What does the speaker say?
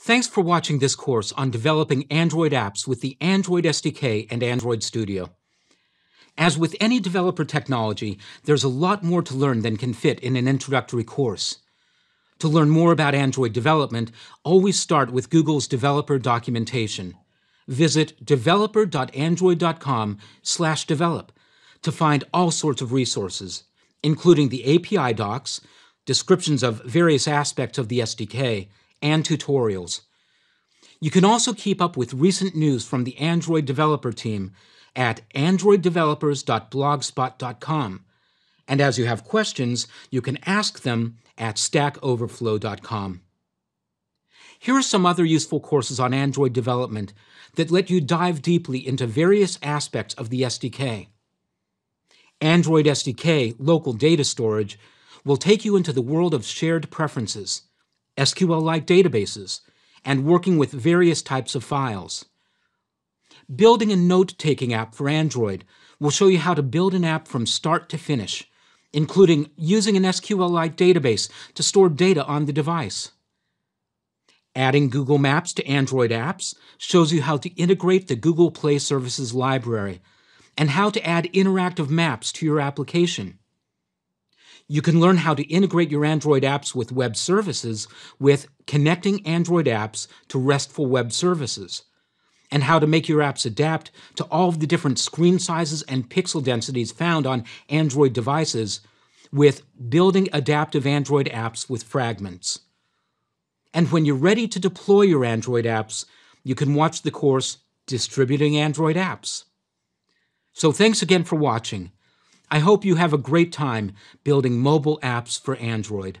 Thanks for watching this course on developing Android apps with the Android SDK and Android Studio. As with any developer technology, there's a lot more to learn than can fit in an introductory course. To learn more about Android development, always start with Google's developer documentation. Visit developer.android.com slash develop to find all sorts of resources, including the API docs, descriptions of various aspects of the SDK, and tutorials. You can also keep up with recent news from the Android developer team at androiddevelopers.blogspot.com. And as you have questions, you can ask them at stackoverflow.com. Here are some other useful courses on Android development that let you dive deeply into various aspects of the SDK. Android SDK Local Data Storage will take you into the world of shared preferences, SQLite databases, and working with various types of files. Building a note-taking app for Android will show you how to build an app from start to finish, including using an SQLite database to store data on the device. Adding Google Maps to Android apps shows you how to integrate the Google Play Services library and how to add interactive maps to your application. You can learn how to integrate your Android apps with web services with connecting Android apps to RESTful web services, and how to make your apps adapt to all of the different screen sizes and pixel densities found on Android devices with building adaptive Android apps with fragments. And when you're ready to deploy your Android apps, you can watch the course Distributing Android Apps. So thanks again for watching. I hope you have a great time building mobile apps for Android.